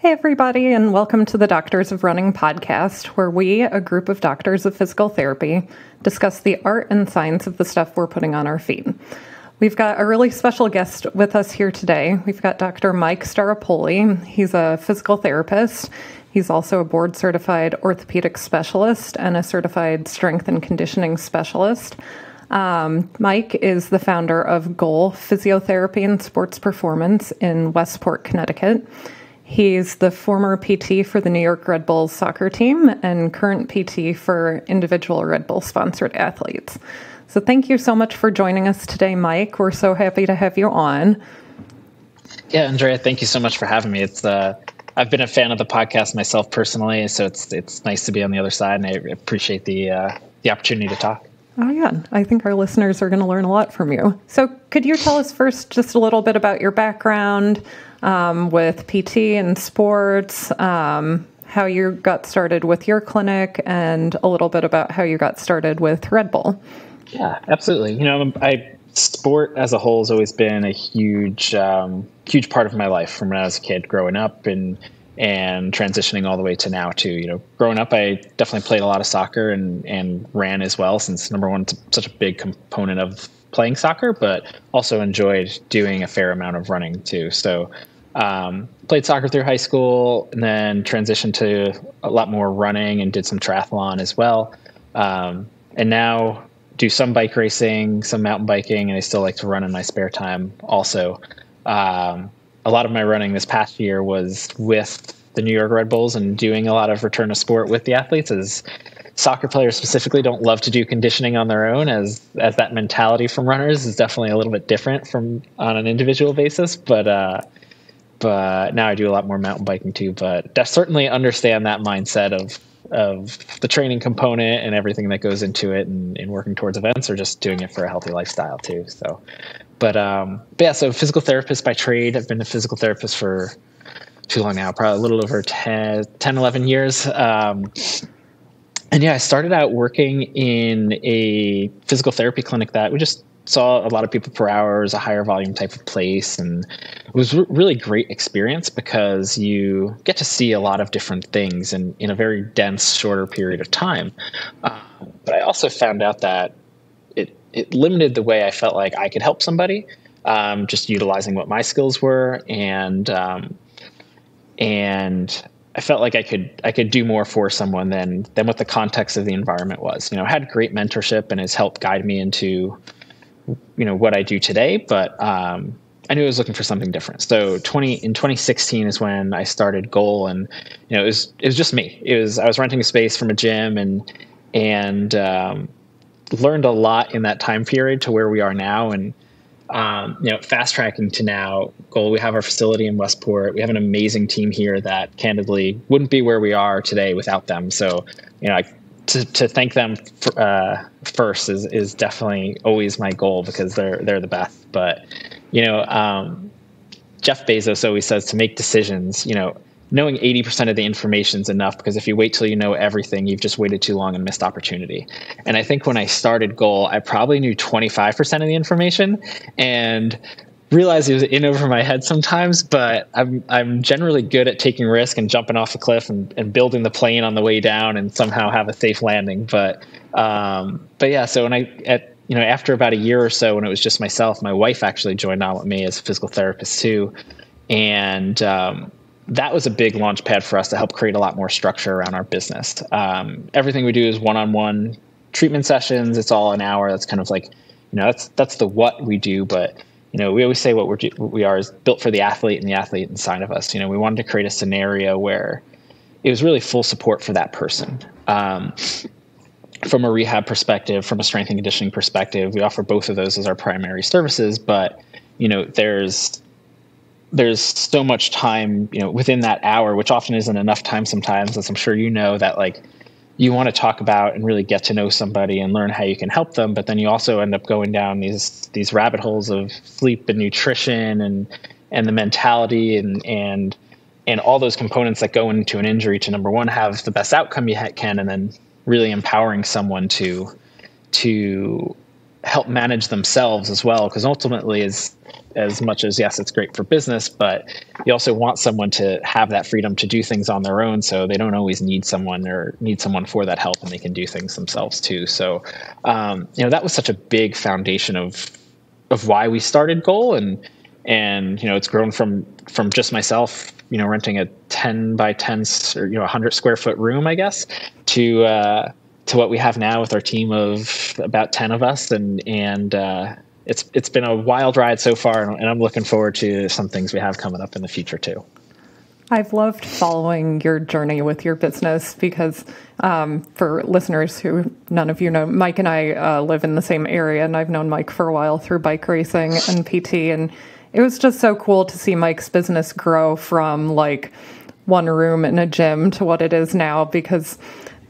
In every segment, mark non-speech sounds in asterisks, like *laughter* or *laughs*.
Hey, everybody, and welcome to the Doctors of Running podcast, where we, a group of doctors of physical therapy, discuss the art and science of the stuff we're putting on our feet. We've got a really special guest with us here today. We've got Dr. Mike Staropoli. He's a physical therapist. He's also a board certified orthopedic specialist and a certified strength and conditioning specialist. Um, Mike is the founder of Goal Physiotherapy and Sports Performance in Westport, Connecticut. He's the former PT for the New York Red Bulls soccer team and current PT for individual Red Bull sponsored athletes. So, thank you so much for joining us today, Mike. We're so happy to have you on. Yeah, Andrea, thank you so much for having me. It's uh, I've been a fan of the podcast myself personally, so it's it's nice to be on the other side, and I appreciate the uh, the opportunity to talk. Oh, yeah. I think our listeners are going to learn a lot from you. So, could you tell us first just a little bit about your background um, with PT and sports, um, how you got started with your clinic, and a little bit about how you got started with Red Bull? Yeah, absolutely. You know, I sport as a whole has always been a huge, um, huge part of my life from when I was a kid growing up and and transitioning all the way to now too. You know, growing up, I definitely played a lot of soccer and and ran as well, since number one, it's such a big component of playing soccer, but also enjoyed doing a fair amount of running too. So. Um, played soccer through high school and then transitioned to a lot more running and did some triathlon as well. Um, and now do some bike racing, some mountain biking, and I still like to run in my spare time also. Um, a lot of my running this past year was with the New York Red Bulls and doing a lot of return to sport with the athletes as soccer players specifically don't love to do conditioning on their own as as that mentality from runners is definitely a little bit different from on an individual basis but uh but now I do a lot more mountain biking too but I certainly understand that mindset of of the training component and everything that goes into it and, and working towards events or just doing it for a healthy lifestyle too so. But um but yeah so physical therapist by trade i've been a physical therapist for too long now probably a little over 10 10 11 years. Um and yeah i started out working in a physical therapy clinic that we just saw a lot of people per hour. As a higher volume type of place and it was a really great experience because you get to see a lot of different things in, in a very dense shorter period of time. Uh, but i also found out that it, it limited the way i felt like i could help somebody um, just utilizing what my skills were. And um, and I felt like I could I could do more for someone than than what the context of the environment was. You know, I had great mentorship and has helped guide me into you know what I do today, but um, I knew I was looking for something different. So 20 in 2016 is when I started Goal, and you know it was it was just me. It was I was renting a space from a gym and and um, learned a lot in that time period to where we are now, and um, you know fast tracking to now Goal. We have our facility in Westport. We have an amazing team here that candidly wouldn't be where we are today without them. So you know I to, to thank them for, uh, first is, is definitely always my goal because they're they're the best. But you know, um, Jeff Bezos always says to make decisions, you know, knowing 80% of the information is enough because if you wait till you know everything, you've just waited too long and missed opportunity. And I think when I started Goal, I probably knew 25% of the information. And realized it was in over my head sometimes, but I'm I'm generally good at taking risk and jumping off a cliff and, and building the plane on the way down and somehow have a safe landing. But um, but yeah, so when I at you know after about a year or so when it was just myself, my wife actually joined on with me as a physical therapist too, and um, that was a big launch pad for us to help create a lot more structure around our business. Um, everything we do is one-on-one treatment sessions. It's all an hour. That's kind of like you know that's that's the what we do, but you know, we always say what we're we are is built for the athlete and the athlete inside of us. You know, we wanted to create a scenario where it was really full support for that person. Um, from a rehab perspective, from a strength and conditioning perspective, we offer both of those as our primary services. But you know, there's there's so much time, you know, within that hour, which often isn't enough time sometimes, as I'm sure you know, that like you want to talk about and really get to know somebody and learn how you can help them but then you also end up going down these these rabbit holes of sleep and nutrition and and the mentality and and and all those components that go into an injury to number one have the best outcome you can and then really empowering someone to to help manage themselves as well because ultimately as as much as yes it's great for business but you also want someone to have that freedom to do things on their own so they don't always need someone or need someone for that help and they can do things themselves too. So um, you know that was such a big foundation of of why we started goal and and you know it's grown from from just myself you know renting a 10 by 10 or you know 100 square foot room i guess to uh to what we have now with our team of about 10 of us and and uh, it's it's been a wild ride so far and I'm looking forward to some things we have coming up in the future too. I've loved following your journey with your business because um, for listeners who none of you know, Mike and I uh, live in the same area, and I've known Mike for a while through bike racing and PT. And it was just so cool to see Mike's business grow from like one room in a gym to what it is now because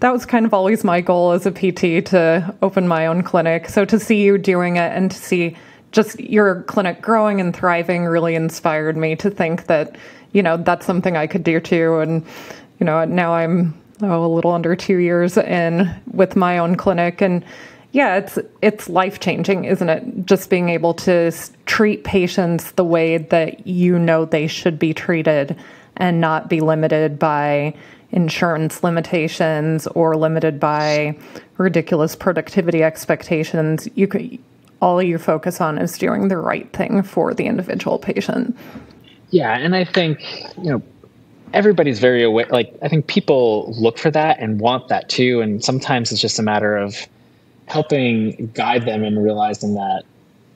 that was kind of always my goal as a PT to open my own clinic. So to see you doing it and to see just your clinic growing and thriving really inspired me to think that, you know, that's something I could do too. And, you know, now I'm oh, a little under two years in with my own clinic. And yeah, it's it's life changing, isn't it? Just being able to treat patients the way that you know they should be treated and not be limited by insurance limitations or limited by ridiculous productivity expectations, you could all you focus on is doing the right thing for the individual patient. Yeah, and I think, you know, everybody's very aware like I think people look for that and want that too and sometimes it's just a matter of helping guide them and realizing that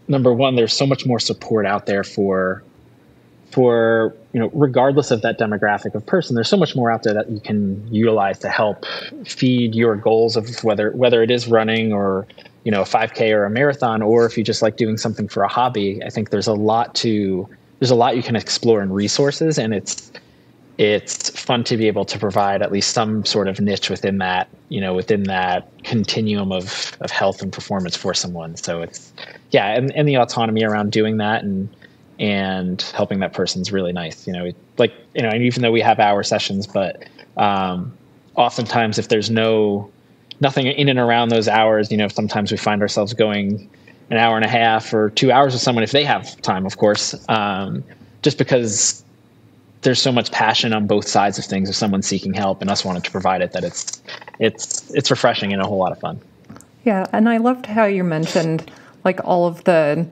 number one there's so much more support out there for for you know regardless of that demographic of person there's so much more out there that you can utilize to help feed your goals of whether whether it is running or you know a 5k or a marathon or if you just like doing something for a hobby i think there's a lot to there's a lot you can explore in resources and it's it's fun to be able to provide at least some sort of niche within that you know within that continuum of of health and performance for someone. So it's yeah and, and the autonomy around doing that and and helping that person's really nice. You know, like you know, and even though we have hour sessions, but um, oftentimes if there's no nothing in and around those hours, you know, sometimes we find ourselves going an hour and a half or two hours with someone if they have time, of course, um, just because there's so much passion on both sides of things of someone seeking help and us wanting to provide it that it's it's it's refreshing and a whole lot of fun. Yeah, and I loved how you mentioned like all of the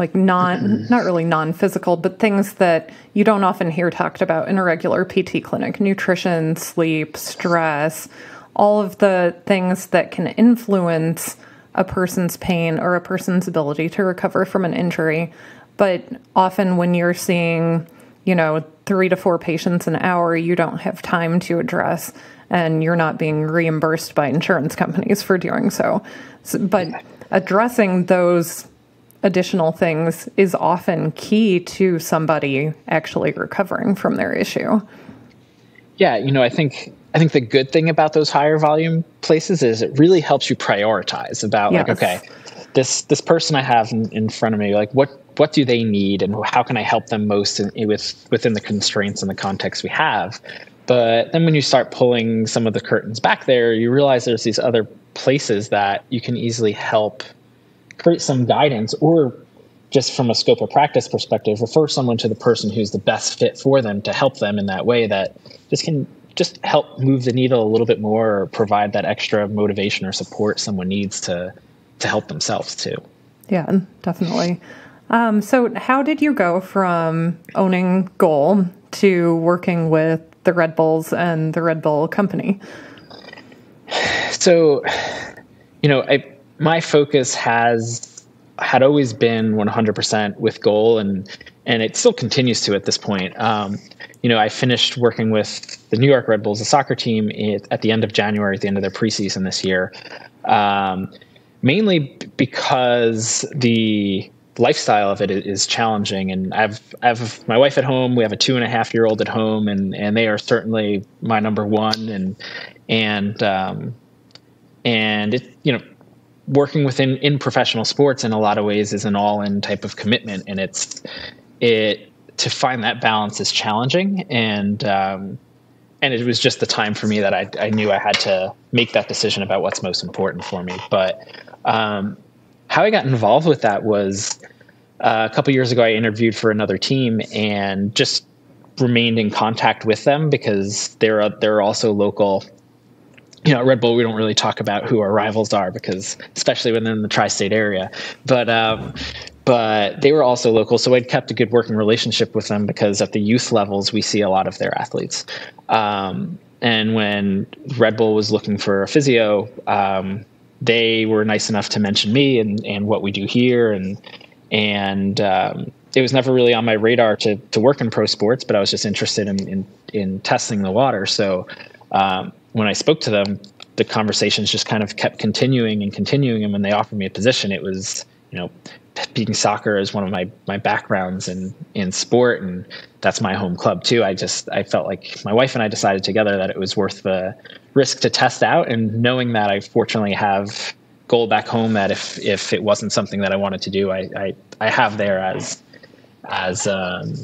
like non mm-hmm. not really non-physical but things that you don't often hear talked about in a regular pt clinic. Nutrition sleep stress all of the things that can influence a person's pain or a person's ability to recover from an injury. But often when you're seeing you know three to four patients an hour you don't have time to address and you're not being reimbursed by insurance companies for doing so, so but addressing those additional things is often key to somebody actually recovering from their issue. Yeah, you know, I think I think the good thing about those higher volume places is it really helps you prioritize about yes. like okay, this this person I have in, in, front of me, like what what do they need and how can I help them most in, with within the constraints and the context we have. But then when you start pulling some of the curtains back there, you realize there's these other places that you can easily help create some guidance or just from a scope of practice perspective, refer someone to the person who's the best fit for them to help them in that way that just can just help move the needle a little bit more or provide that extra motivation or support someone needs to to help themselves too. Yeah, definitely. Um, so, how did you go from owning Goal to working with the Red Bulls and the Red Bull company? So, you know, I my focus has had always been 100% with goal and and it still continues to at this point. Um, you know i finished working with the new york red bulls the soccer team at the end of january at the end of their preseason this year. Um, mainly because the lifestyle of it is challenging and I've I've my wife at home we have a two and a half year old at home and and they are certainly my number one and and um, and it you know working within in professional sports in a lot of ways is an all-in type of commitment and it's it to find that balance is challenging and um, and it was just the time for me that I, I knew I had to make that decision about what's most important for me but um, how I got involved with that was uh, a couple years ago. I interviewed for another team and just remained in contact with them because they're they're also local. You know, at Red Bull, we don't really talk about who our rivals are because, especially within the tri-state area, but um, but they were also local, so I'd kept a good working relationship with them because at the youth levels, we see a lot of their athletes. Um, and when Red Bull was looking for a physio, um, they were nice enough to mention me and, and what we do here and and um, it was never really on my radar to to work in pro sports, but I was just interested in in, in testing the water. So um, when I spoke to them, the conversations just kind of kept continuing and continuing. And when they offered me a position, it was you know being soccer is one of my my backgrounds in in sport, and that's my home club too. I just I felt like my wife and I decided together that it was worth the risk to test out, and knowing that I fortunately have goal back home that if if it wasn't something that I wanted to do, I I, I have there as as um,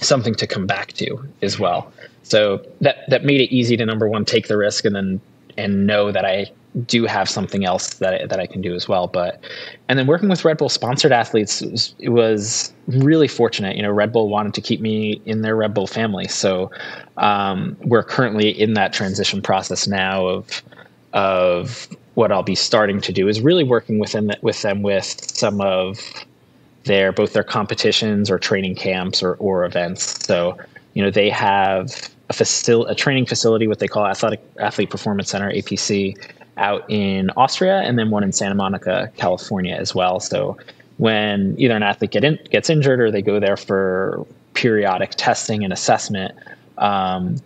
something to come back to as well. So that that made it easy to number one take the risk and then and know that I do have something else that I, that I can do as well. But and then working with Red Bull sponsored athletes was, it was really fortunate. You know, Red Bull wanted to keep me in their Red Bull family, so um, we're currently in that transition process now of of what I'll be starting to do is really working within with them with some of their both their competitions or training camps or, or events. So, you know, they have a facil- a training facility, what they call Athletic Athlete Performance Center (APC), out in Austria, and then one in Santa Monica, California, as well. So, when either an athlete get in, gets injured or they go there for periodic testing and assessment, um,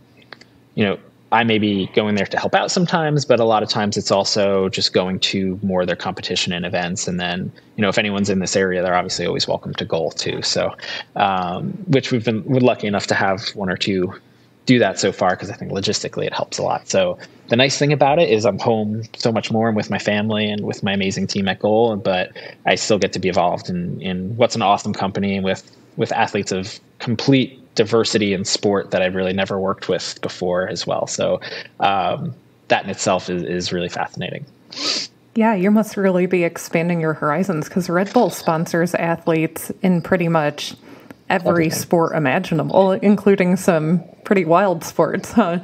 you know, I may be going there to help out sometimes, but a lot of times it's also just going to more of their competition and events. And then, you know, if anyone's in this area, they're obviously always welcome to goal too. So, um, which we've been we're lucky enough to have one or two do that so far because I think logistically it helps a lot. So the nice thing about it is I'm home so much more and with my family and with my amazing team at goal, but I still get to be involved in, in what's an awesome company with, with athletes of complete diversity in sport that I've really never worked with before as well. So um, that in itself is, is really fascinating. Yeah, you must really be expanding your horizons because Red Bull sponsors athletes in pretty much every sport imaginable, including some pretty wild sports, huh?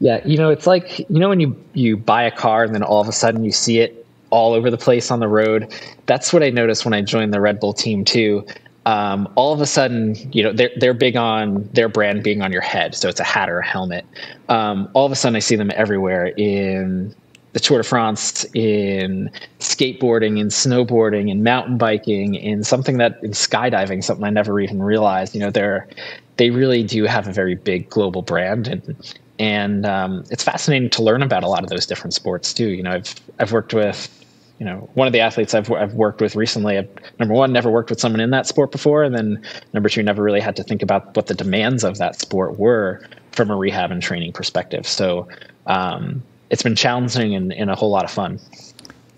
Yeah, you know, it's like you know when you you buy a car and then all of a sudden you see it all over the place on the road. That's what I noticed when I joined the Red Bull team too um, all of a sudden, you know, they're they're big on their brand being on your head, so it's a hat or a helmet. Um, all of a sudden, I see them everywhere in the Tour de France, in skateboarding, in snowboarding, in mountain biking, in something that in skydiving, something I never even realized. You know, they're they really do have a very big global brand, and and um, it's fascinating to learn about a lot of those different sports too. You know, I've I've worked with you know, one of the athletes I've, I've worked with recently, I've, number one, never worked with someone in that sport before. And then number two, never really had to think about what the demands of that sport were from a rehab and training perspective. So um, it's been challenging and, and a whole lot of fun.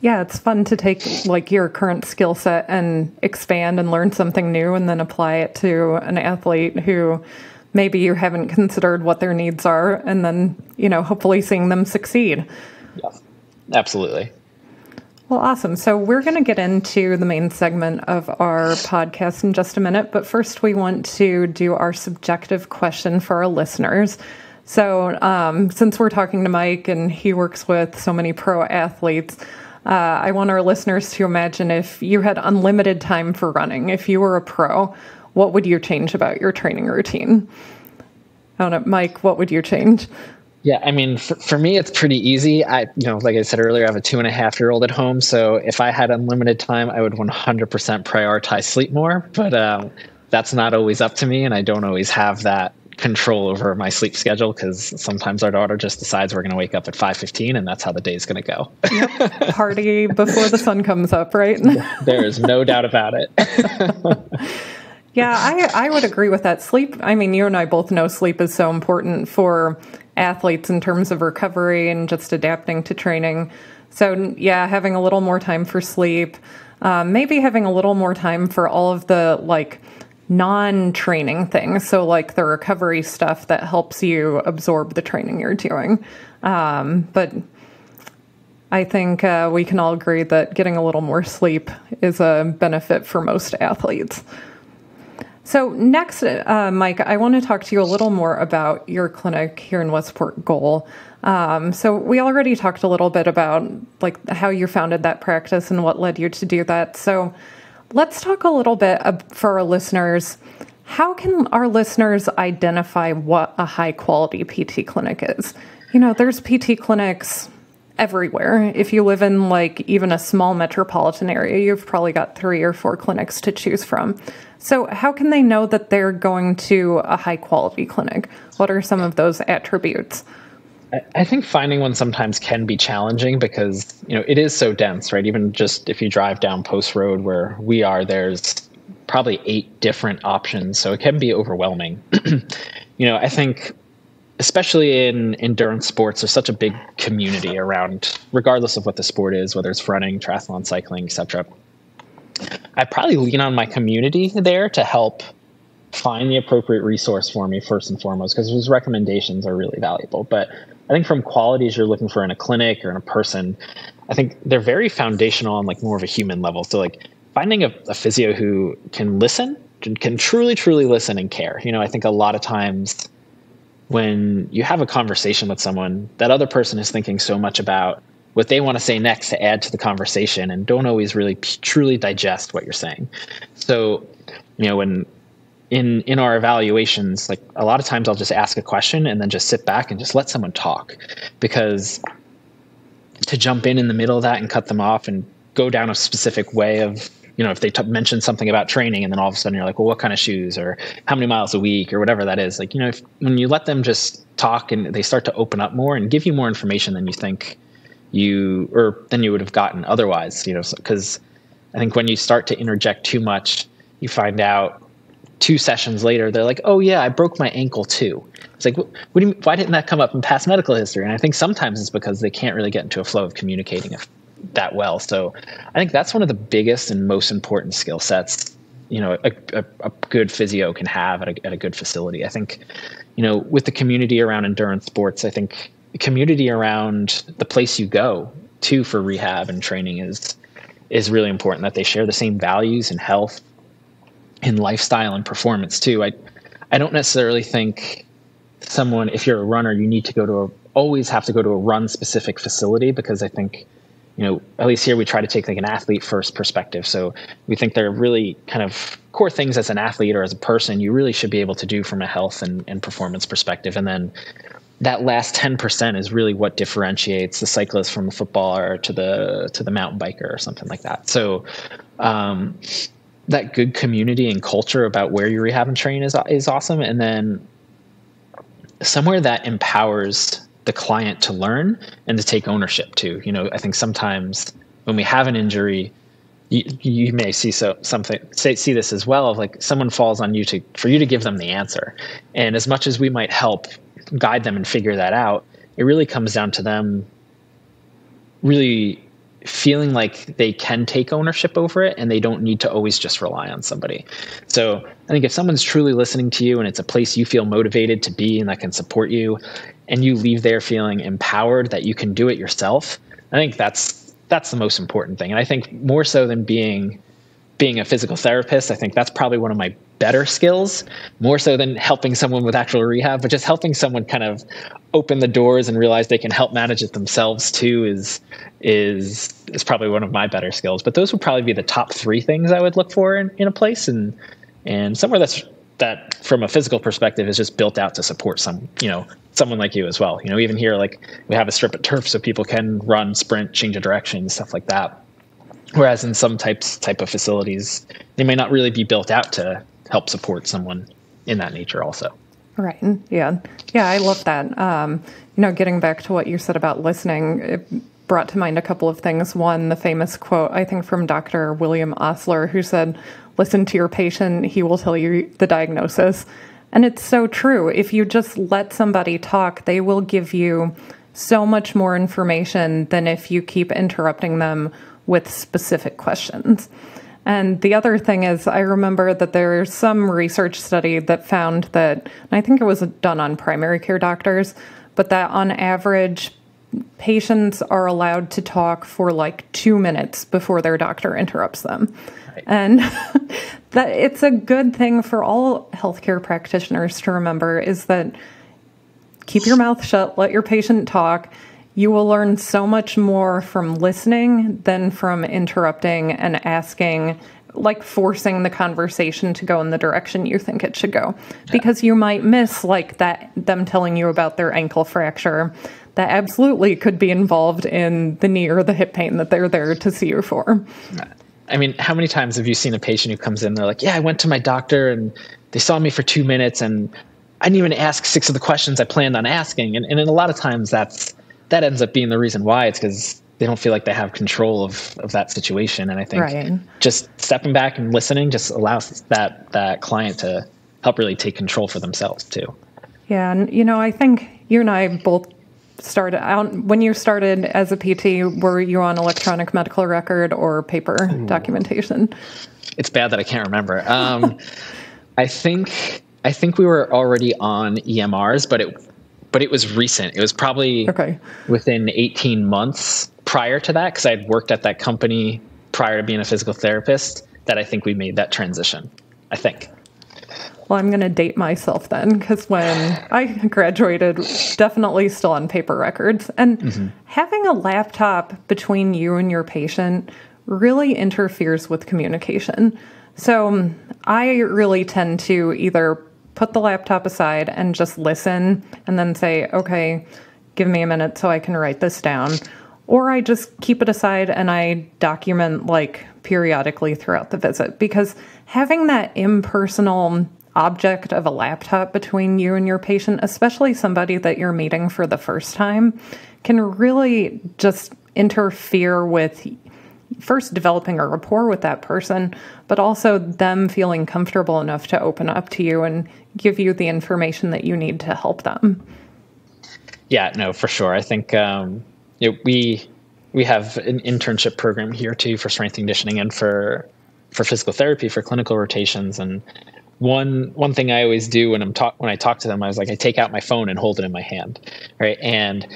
Yeah, it's fun to take like your current skill set and expand and learn something new and then apply it to an athlete who maybe you haven't considered what their needs are and then, you know, hopefully seeing them succeed. Yeah, absolutely. Well, awesome. So, we're going to get into the main segment of our podcast in just a minute. But first, we want to do our subjective question for our listeners. So, um, since we're talking to Mike and he works with so many pro athletes, uh, I want our listeners to imagine if you had unlimited time for running, if you were a pro, what would you change about your training routine? I don't know, Mike, what would you change? Yeah, I mean, for, for me, it's pretty easy. I, you know, like I said earlier, I have a two and a half year old at home. So if I had unlimited time, I would 100% prioritize sleep more. But um, that's not always up to me. And I don't always have that control over my sleep schedule because sometimes our daughter just decides we're going to wake up at 5.15 and that's how the day is going to go yep. *laughs* party before the sun comes up right there is no doubt about it *laughs* yeah I, I would agree with that sleep i mean you and i both know sleep is so important for athletes in terms of recovery and just adapting to training. So, yeah, having a little more time for sleep, um, maybe having a little more time for all of the like non training things. So, like the recovery stuff that helps you absorb the training you're doing. Um, but I think uh, we can all agree that getting a little more sleep is a benefit for most athletes. So, next, uh, Mike, I want to talk to you a little more about your clinic here in Westport Goal. Um, so, we already talked a little bit about like how you founded that practice and what led you to do that. So, let's talk a little bit for our listeners. How can our listeners identify what a high quality PT clinic is? You know, there's PT clinics everywhere. If you live in like even a small metropolitan area, you've probably got three or four clinics to choose from. So, how can they know that they're going to a high quality clinic? What are some of those attributes? I think finding one sometimes can be challenging because you know it is so dense, right? Even just if you drive down Post Road where we are, there's probably eight different options, so it can be overwhelming. *clears throat* you know, I think especially in endurance sports, there's such a big community around, regardless of what the sport is, whether it's running, triathlon, cycling, etc. I probably lean on my community there to help find the appropriate resource for me first and foremost, because those recommendations are really valuable. But I think from qualities you're looking for in a clinic or in a person, I think they're very foundational on like more of a human level. So like finding a, a physio who can listen, can truly, truly listen and care. You know, I think a lot of times when you have a conversation with someone, that other person is thinking so much about what they want to say next to add to the conversation and don't always really truly digest what you're saying. So, you know, when in in our evaluations, like a lot of times I'll just ask a question and then just sit back and just let someone talk because to jump in in the middle of that and cut them off and go down a specific way of you know, if they t- mention something about training and then all of a sudden you're like, well, what kind of shoes or how many miles a week or whatever that is, like, you know, if, when you let them just talk and they start to open up more and give you more information than you think you or than you would have gotten otherwise, you know, because I think when you start to interject too much, you find out two sessions later they're like, oh yeah, I broke my ankle too. It's like, what do you, why didn't that come up in past medical history? And I think sometimes it's because they can't really get into a flow of communicating that well. So I think that's one of the biggest and most important skill sets you know a, a, a, good physio can have at a, at a good facility. I think you know with the community around endurance sports, I think community around the place you go to for rehab and training is is really important. That they share the same values and health, and lifestyle and performance too. I I don't necessarily think someone if you're a runner you need to go to a always have to go to a run specific facility because I think you know, at least here we try to take like an athlete first perspective. So we think there are really kind of core things as an athlete or as a person you really should be able to do from a health and, and performance perspective. And then that last 10% is really what differentiates the cyclist from the footballer to the to the mountain biker or something like that. So um, that good community and culture about where you rehab and train is is awesome. And then somewhere that empowers the client to learn and to take ownership too. You know, I think sometimes when we have an injury, you, you may see so something say, see this as well of like someone falls on you to for you to give them the answer. And as much as we might help guide them and figure that out, it really comes down to them really feeling like they can take ownership over it and they don't need to always just rely on somebody. So I think if someone's truly listening to you and it's a place you feel motivated to be and that can support you, and you leave there feeling empowered that you can do it yourself, I think that's that's the most important thing. And I think more so than being being a physical therapist, I think that's probably one of my better skills, more so than helping someone with actual rehab, but just helping someone kind of open the doors and realize they can help manage it themselves too is is is probably one of my better skills. But those would probably be the top three things I would look for in, in a place. And and somewhere that's that from a physical perspective is just built out to support some you know someone like you as well. You know even here like we have a strip of turf so people can run sprint change of direction stuff like that. Whereas in some types type of facilities they may not really be built out to help support someone in that nature also right yeah yeah i love that um, you know getting back to what you said about listening it brought to mind a couple of things one the famous quote i think from dr william osler who said listen to your patient, he will tell you the diagnosis. And it's so true. If you just let somebody talk, they will give you so much more information than if you keep interrupting them with specific questions. And the other thing is, I remember that there's some research study that found that, I think it was done on primary care doctors, but that on average, patients are allowed to talk for like two minutes before their doctor interrupts them. Right. And *laughs* that it's a good thing for all healthcare practitioners to remember is that keep your mouth shut, let your patient talk. You will learn so much more from listening than from interrupting and asking like forcing the conversation to go in the direction you think it should go. Because you might miss like that them telling you about their ankle fracture that absolutely could be involved in the knee or the hip pain that they're there to see you for. I mean how many times have you seen a patient who comes in they're like yeah i went to my doctor and they saw me for two minutes and i didn't even ask six of the questions i planned on asking. And, and a lot of times that's that ends up being the reason why it's because they don't feel like they have control of, of that situation. And I think right. just stepping back and listening just allows that that client to help really take control for themselves too. Yeah, and you know, I think you and I both started out when you started as a PT. Were you on electronic medical record or paper Ooh. documentation? It's bad that I can't remember. Um, *laughs* I think I think we were already on EMRs, but it but it was recent. It was probably okay. within 18 months prior to that because I had worked at that company prior to being a physical therapist that I think we made that transition. I think. Well, I'm going to date myself then because when I graduated, definitely still on paper records. And mm-hmm. having a laptop between you and your patient really interferes with communication. So I really tend to either put the laptop aside and just listen and then say, okay, give me a minute so I can write this down. Or I just keep it aside and I document like periodically throughout the visit because having that impersonal object of a laptop between you and your patient, especially somebody that you're meeting for the first time, can really just interfere with first developing a rapport with that person, but also them feeling comfortable enough to open up to you and give you the information that you need to help them. Yeah, no, for sure. I think um, we we have an internship program here too for strength conditioning and for for physical therapy for clinical rotations and one one thing I always do when I'm talk when I talk to them I was like I take out my phone and hold it in my hand right and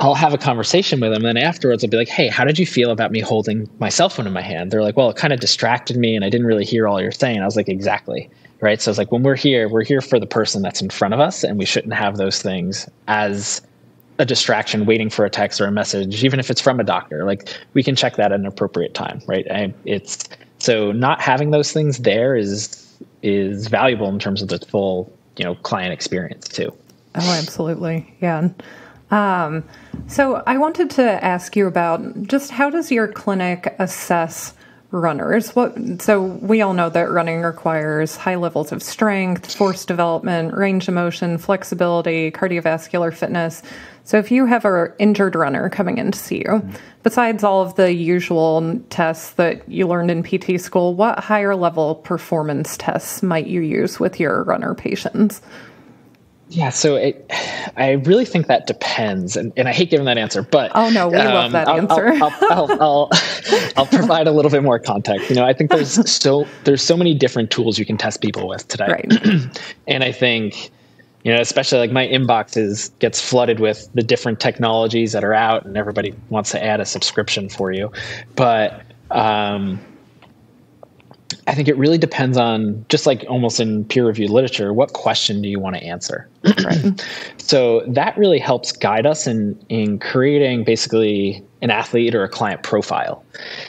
I'll have a conversation with them. And then afterwards, I'll be like, hey, how did you feel about me holding my cell phone in my hand? They're like, well, it kind of distracted me and I didn't really hear all you're saying. I was like, exactly. Right. So it's like, when we're here, we're here for the person that's in front of us and we shouldn't have those things as a distraction waiting for a text or a message, even if it's from a doctor. Like we can check that at an appropriate time. Right. It's so not having those things there is is valuable in terms of the full, you know, client experience too. Oh, absolutely. Yeah. Um, so I wanted to ask you about just how does your clinic assess runners? What so we all know that running requires high levels of strength, force development, range of motion, flexibility, cardiovascular fitness. So if you have an injured runner coming in to see you, besides all of the usual tests that you learned in PT school, what higher level performance tests might you use with your runner patients? Yeah, so it, I really think that depends, and, and I hate giving that answer, but oh no, we um, love that I'll, answer. I'll, I'll, I'll, *laughs* I'll, provide a little bit more context. You know, I think there's *laughs* so there's so many different tools you can test people with today, right. *clears throat* and I think you know, especially like my inbox is gets flooded with the different technologies that are out, and everybody wants to add a subscription for you, but um, I think it really depends on just like almost in peer reviewed literature, what question do you want to answer? Right. Mm-hmm. so that really helps guide us in in creating basically an athlete or a client profile.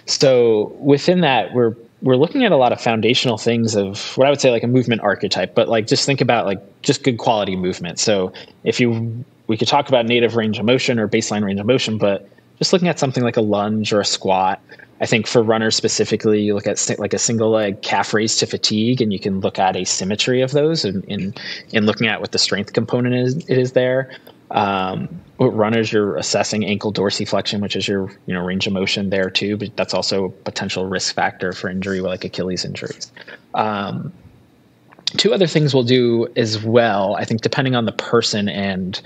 So within that, we're we're looking at a lot of foundational things of what I would say like a movement archetype, but like just think about like just good quality movement. So if you we could talk about native range of motion or baseline range of motion, but just looking at something like a lunge or a squat I think for runners specifically, you look at like a single leg calf raise to fatigue, and you can look at asymmetry of those in in, in looking at what the strength component is it is there. Um, with runners, you're assessing ankle dorsiflexion, which is your you know range of motion there too, but that's also a potential risk factor for injury, like Achilles injuries. Um, two other things we'll do as well, I think, depending on the person and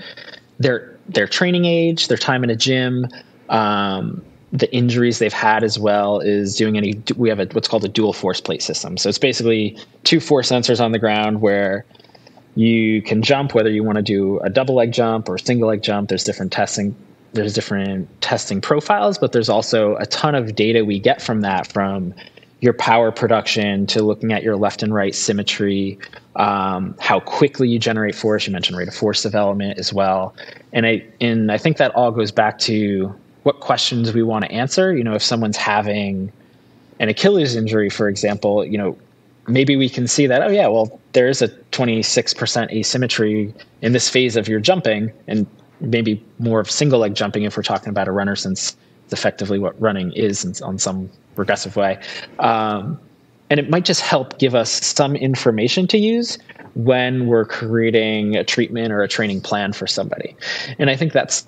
their their training age, their time in a gym. Um, the injuries they've had as well is doing any we have a what's called a dual force plate system. So it's basically two force sensors on the ground where you can jump whether you want to do a double leg jump or single leg jump. There's different testing there's different testing profiles, but there's also a ton of data we get from that from your power production to looking at your left and right symmetry, um, how quickly you generate force. You mentioned rate of force development as well, and I and I think that all goes back to what questions we want to answer. You know, if someone's having an Achilles injury, for example, you know, maybe we can see that oh yeah, well there is a 26% asymmetry in this phase of your jumping, and maybe more of single leg jumping if we're talking about a runner, since it's effectively what running is on some regressive way. Um, and it might just help give us some information to use when we're creating a treatment or a training plan for somebody. And I think that's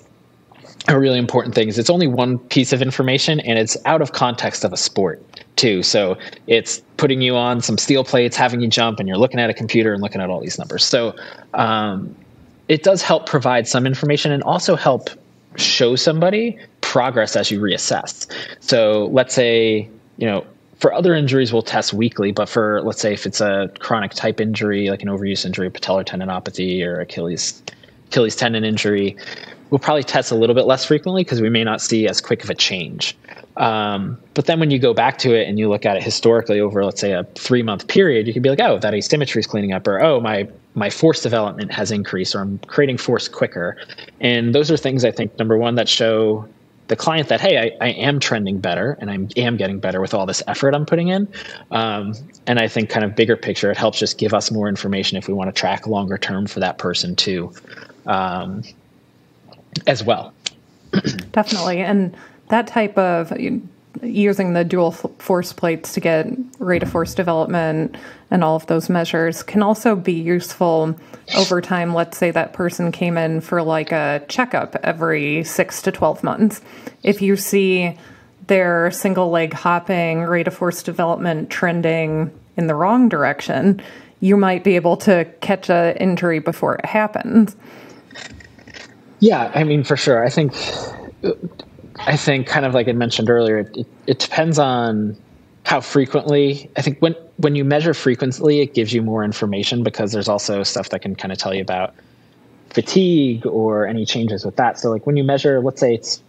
a really important thing is it's only one piece of information and it's out of context of a sport too. So it's putting you on some steel plates, having you jump, and you're looking at a computer and looking at all these numbers. So um, it does help provide some information and also help show somebody progress as you reassess. So let's say, you know, for other injuries, we'll test weekly, but for let's say if it's a chronic type injury, like an overuse injury, patellar tendinopathy, or Achilles Achilles tendon injury, we'll probably test a little bit less frequently because we may not see as quick of a change. Um, but then when you go back to it and you look at it historically over, let's say, a three month period, you can be like, oh, that asymmetry is cleaning up, or oh, my my force development has increased, or I'm creating force quicker. And those are things I think number one that show the client that hey I, I, am trending better and i am getting better with all this effort i'm putting in um, and i think kind of bigger picture it helps just give us more information if we want to track longer term for that person too um, as well definitely and that type of using the dual force plates to get rate of force development and all of those measures can also be useful over time. Let's say that person came in for like a checkup every six to 12 months. If you see their single leg hopping rate of force development trending in the wrong direction, you might be able to catch an injury before it happens. Yeah, I mean, for sure. I think I think, kind of like I mentioned earlier, it, it depends on how frequently. I think when when you measure frequently, it gives you more information because there's also stuff that can kind of tell you about fatigue or any changes with that. So, like when you measure, let's say it's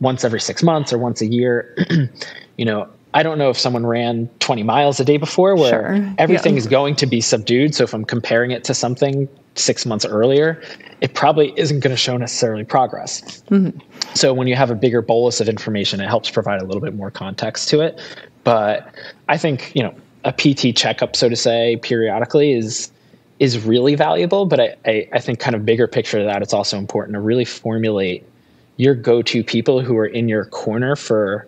once every six months or once a year, *clears throat* you know, I don't know if someone ran 20 miles a day before where sure. everything yeah. is going to be subdued. So if I'm comparing it to something six months earlier, it probably isn't going to show necessarily progress. Mm-hmm. So when you have a bigger bolus of information, it helps provide a little bit more context to it. But I think, you know, a PT checkup, so to say, periodically is is really valuable. But I, I, I think kind of bigger picture of that, it's also important to really formulate your go-to people who are in your corner for,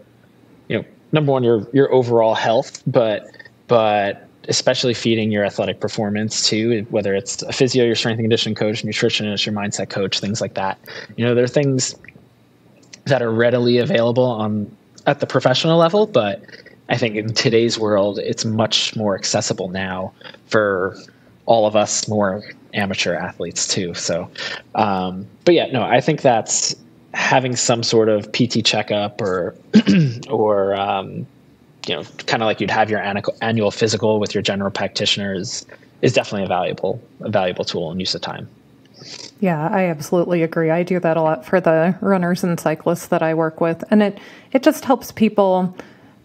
number one, your your overall health, but but especially feeding your athletic performance too, whether it's a physio, your strength and conditioning coach, nutritionist, your mindset coach, things like that. You know, there are things that are readily available on at the professional level, but I think in today's world, it's much more accessible now for all of us more amateur athletes too. So, um, but yeah, no, I think that's having some sort of PT checkup or *clears throat* or um, you know, kind of like you'd have your annual physical with your general practitioner is, is definitely a valuable, a valuable tool and use of time. Yeah, I absolutely agree. I do that a lot for the runners and cyclists that I work with, and it it just helps people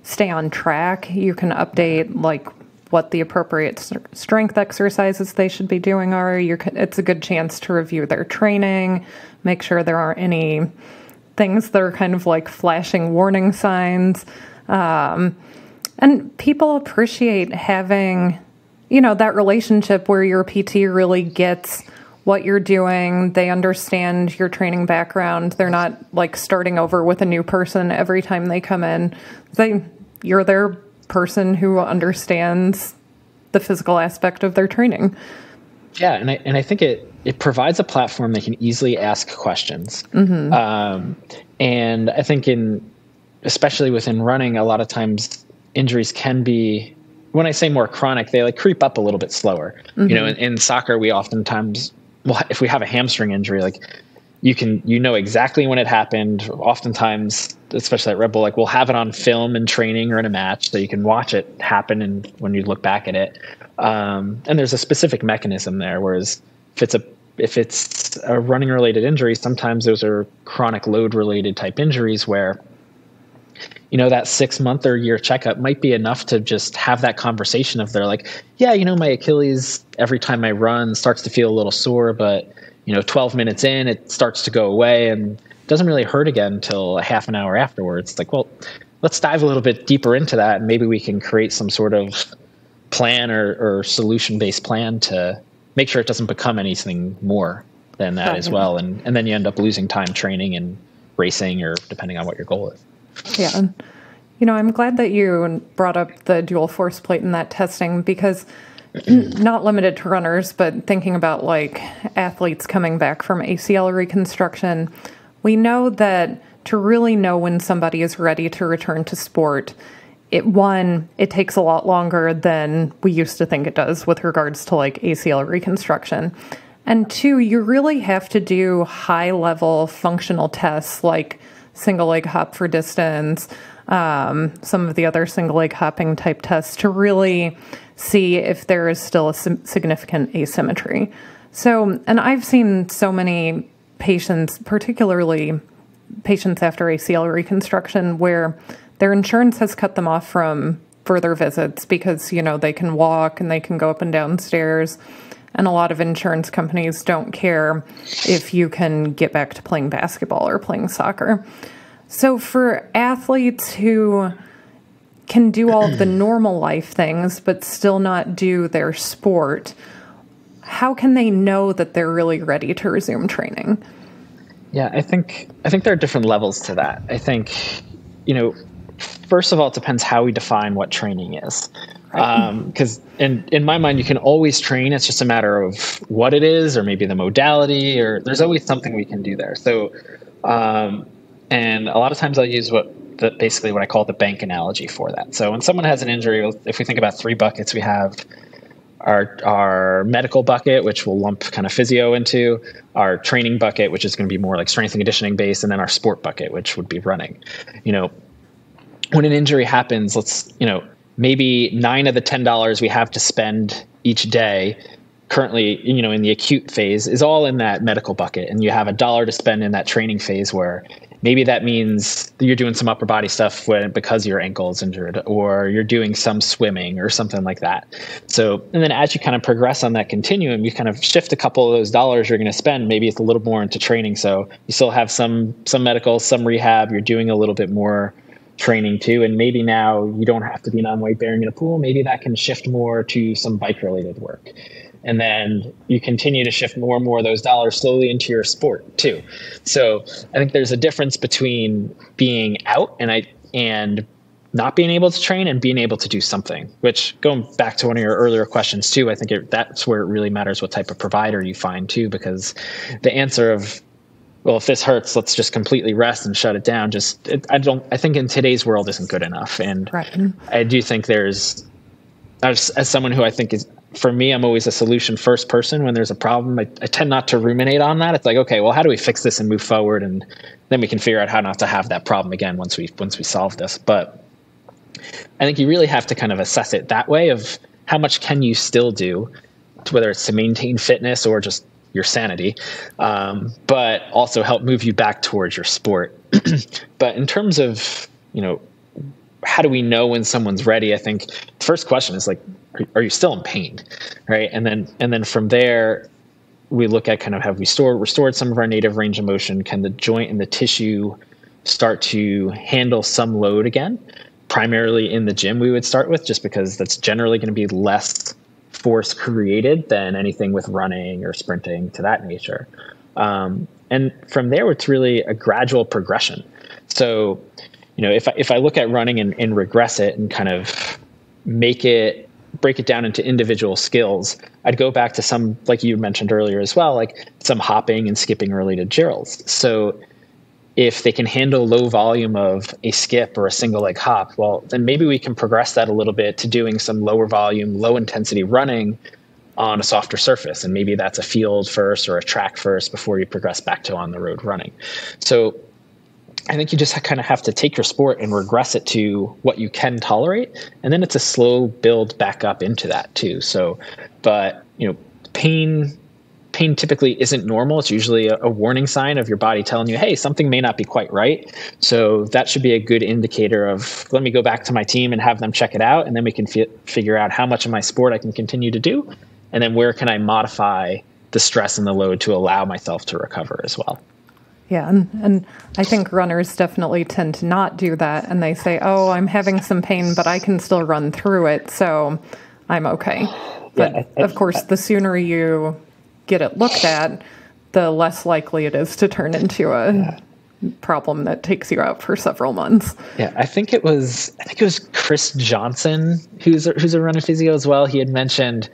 stay on track. You can update like what the appropriate strength exercises they should be doing are. You're, it's a good chance to review their training, make sure there aren't any things that are kind of like flashing warning signs. Um, and people appreciate having, you know, that relationship where your PT really gets what you're doing. They understand your training background. They're not like starting over with a new person every time they come in. They you're their person who understands the physical aspect of their training. Yeah, and I and I think it it provides a platform they can easily ask questions. Mm-hmm. Um, and I think in especially within running, a lot of times injuries can be when I say more chronic, they like creep up a little bit slower. Mm-hmm. You know, mm-hmm. in, in, soccer, we oftentimes, well, if we have a hamstring injury, like you can, you know exactly when it happened. Oftentimes, especially at Red Bull, like we'll have it on film in training or in a match, so you can watch it happen. And when you look back at it, um, and there's a specific mechanism there. Whereas if it's a if it's a running related injury, sometimes those are chronic load related type injuries where you know that six month or year checkup might be enough to just have that conversation of they're like yeah you know my achilles every time i run starts to feel a little sore but you know 12 minutes in it starts to go away and doesn't really hurt again until a half an hour afterwards. It's like well let's dive a little bit deeper into that and maybe we can create some sort of plan or, or solution based plan to make sure it doesn't become anything more than that as well. And and then you end up losing time training and racing or depending on what your goal is. Yeah. You know, I'm glad that you brought up the dual force plate in that testing because *clears throat* not limited to runners, but thinking about like athletes coming back from ACL reconstruction, we know that to really know when somebody is ready to return to sport, it one, it takes a lot longer than we used to think it does with regards to like ACL reconstruction. And two, you really have to do high level functional tests like single leg hop for distance, um, some of the other single leg hopping type tests to really see if there is still a significant asymmetry. So, and I've seen so many patients, particularly patients after ACL reconstruction, where their insurance has cut them off from further visits because, you know, they can walk and they can go up and down stairs. And a lot of insurance companies don't care if you can get back to playing basketball or playing soccer. So, for athletes who can do all of the *clears throat* normal life things but still not do their sport, how can they know that they're really ready to resume training? Yeah, I think I think there are different levels to that. I think, you know, first of all, it depends how we define what training is because um, in in my mind you can always train. It's just a matter of what it is or maybe the modality or there's always something we can do there. So um, and a lot of times i'll use what the, basically what i call the bank analogy for that. So when someone has an injury if we think about three buckets we have our our medical bucket, which we'll lump kind of physio into, our training bucket, which is going to be more like strength and conditioning based, and then our sport bucket, which would be running. You know, when an injury happens, let's you know maybe nine of the ten dollars we have to spend each day currently you know in the acute phase is all in that medical bucket. And you have a dollar to spend in that training phase where maybe that means you're doing some upper body stuff when, because your ankle is injured or you're doing some swimming or something like that. So and then as you kind of progress on that continuum you kind of shift a couple of those dollars you're going to spend. Maybe it's a little more into training. So you still have some some medical some rehab. You're doing a little bit more training too. And maybe now you don't have to be non-weight bearing in a pool. Maybe that can shift more to some bike related work. And then you continue to shift more and more of those dollars slowly into your sport too. So I think there's a difference between being out and I and not being able to train and being able to do something which going back to one of your earlier questions too i think it, that's where it really matters what type of provider you find too because the answer of well, if this hurts, let's just completely rest and shut it down. Just, it, I don't, I think in today's world isn't good enough. And right. I do think there's, as, as someone who I think is, for me, I'm always a solution first person when there's a problem. I, I tend not to ruminate on that. It's like, okay, well, how do we fix this and move forward? And then we can figure out how not to have that problem again once we, once we solve this. But I think you really have to kind of assess it that way of how much can you still do, whether it's to maintain fitness or just your sanity, um, but also help move you back towards your sport. *clears throat* but in terms of, you know, how do we know when someone's ready? I think the first question is like, are, are you still in pain? Right. And then, and then from there, we look at kind of have we stored, restored some of our native range of motion? Can the joint and the tissue start to handle some load again? Primarily in the gym, we would start with just because that's generally going to be less force created than anything with running or sprinting to that nature. Um, and from there, it's really a gradual progression. So, you know, if I, if I look at running and, and regress it and kind of make it break it down into individual skills, I'd go back to some, like you mentioned earlier as well, like some hopping and skipping related drills. So if they can handle low volume of a skip or a single leg hop, well, then maybe we can progress that a little bit to doing some lower volume, low intensity running on a softer surface. And maybe that's a field first or a track first before you progress back to on the road running. So I think you just kind of have to take your sport and regress it to what you can tolerate. And then it's a slow build back up into that too. So, but, you know, pain pain typically isn't normal. It's usually a, a, warning sign of your body telling you, hey, something may not be quite right. So that should be a good indicator of let me go back to my team and have them check it out. And then we can fi- figure out how much of my sport I can continue to do. And then where can I modify the stress and the load to allow myself to recover as well. Yeah, and, and I think runners definitely tend to not do that. And they say, oh, I'm having some pain, but I can still run through it. So I'm okay. But yeah, I, I, of course, I, the sooner you get it looked at, the less likely it is to turn into a yeah. problem that takes you out for several months. Yeah, I think it was I think it was Chris Johnson who's a, who's a runner physio as well. He had mentioned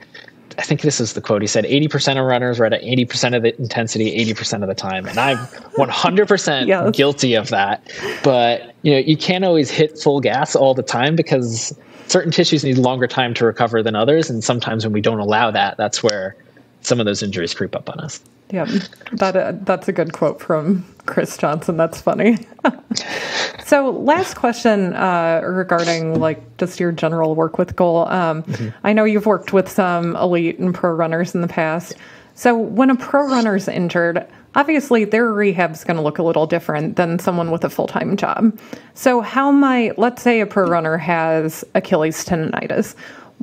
I think this is the quote. He said, 80% of runners run at 80% of the intensity 80% of the time. And I'm 100% *laughs* yes. guilty of that. But, you know, you can't always hit full gas all the time because certain tissues need longer time to recover than others. And sometimes when we don't allow that, that's where some of those injuries creep up on us. Yeah, that uh, that's a good quote from Chris Johnson. That's funny. *laughs* so, last question uh, regarding like just your general work with goal. Um, mm-hmm. I know you've worked with some elite and pro runners in the past. So, when a pro runner is injured, obviously their rehab is going to look a little different than someone with a full time job. So, how might let's say a pro runner has Achilles tendonitis?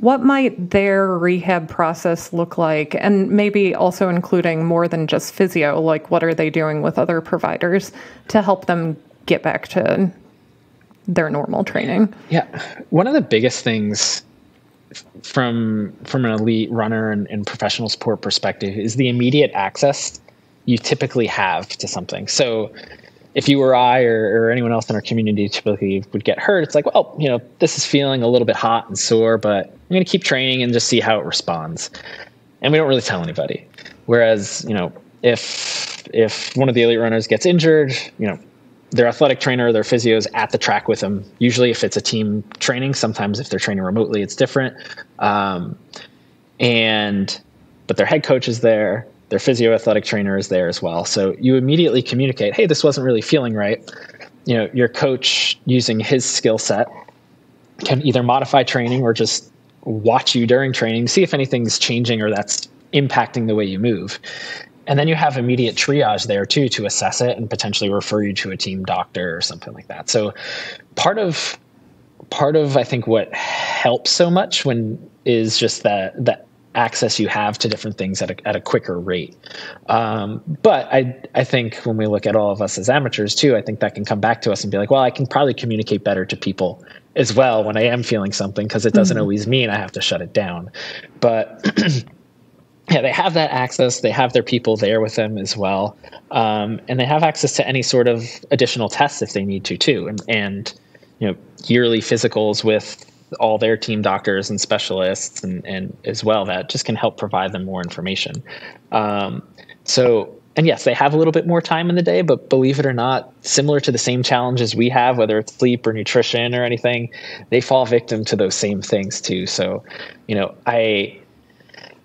What might their rehab process look like? And maybe also including more than just physio, like what are they doing with other providers to help them get back to their normal training? Yeah. One of the biggest things from from an elite runner and, and professional sport perspective is the immediate access you typically have to something. So if you or I or, or, anyone else in our community typically would get hurt, it's like, well, you know, this is feeling a little bit hot and sore, but I'm going to keep training and just see how it responds. And we don't really tell anybody. Whereas, you know, if if one of the elite runners gets injured, you know, their athletic trainer, their physio is at the track with them. Usually, if it's a team training, sometimes if they're training remotely, it's different. Um, and but their head coach is there their physio athletic trainer is there as well. So you immediately communicate, hey, this wasn't really feeling right. You know, your coach using his skill set can either modify training or just watch you during training, see if anything's changing or that's impacting the way you move. And then you have immediate triage there too to assess it and potentially refer you to a team doctor or something like that. So part of part of I think what helps so much when is just that that access you have to different things at a, at a quicker rate. Um, but I, I think when we look at all of us as amateurs too, I think that can come back to us and be like, well, I can probably communicate better to people as well when I am feeling something because it doesn't mm-hmm. always mean I have to shut it down. But *clears throat* yeah, they have that access. They have their people there with them as well, um, and they have access to any sort of additional tests if they need to too, and, and you know yearly physicals with all their team doctors and specialists and, and as well that just can help provide them more information. Um, so, and yes, they have a little bit more time in the day, but believe it or not, similar to the same challenges we have, whether it's sleep or nutrition or anything, they fall victim to those same things too. So, you know, I,